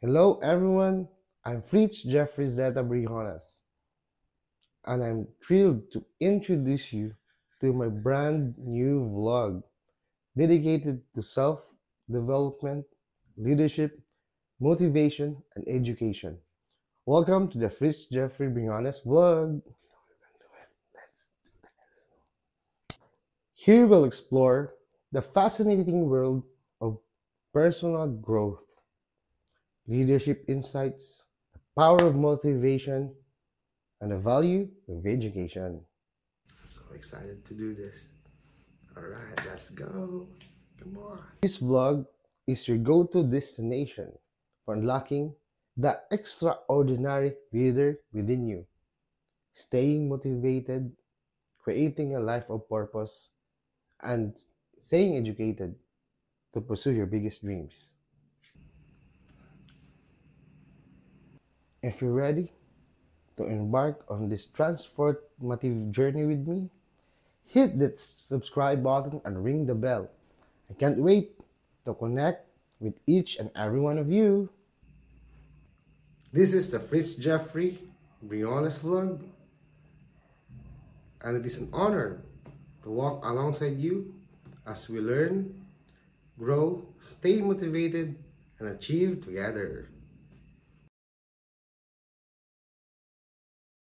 Hello everyone, I'm Fritz Jeffry Zeta Briones, and I'm thrilled to introduce you to my brand new vlog dedicated to self development, leadership, motivation, and education. Welcome to the Fritz Jeffry Briones vlog. Here we'll explore the fascinating world of personal growth leadership insights, the power of motivation, and the value of education. I'm so excited to do this. All right, let's go. Come on. This vlog is your go-to destination for unlocking the extraordinary leader within you, staying motivated, creating a life of purpose, and staying educated to pursue your biggest dreams. If you're ready to embark on this transformative journey with me, hit that subscribe button and ring the bell. I can't wait to connect with each and every one of you. This is the Fritz Jeffry Briones vlog, and it is an honor to walk alongside you as we learn, grow, stay motivated, and achieve together.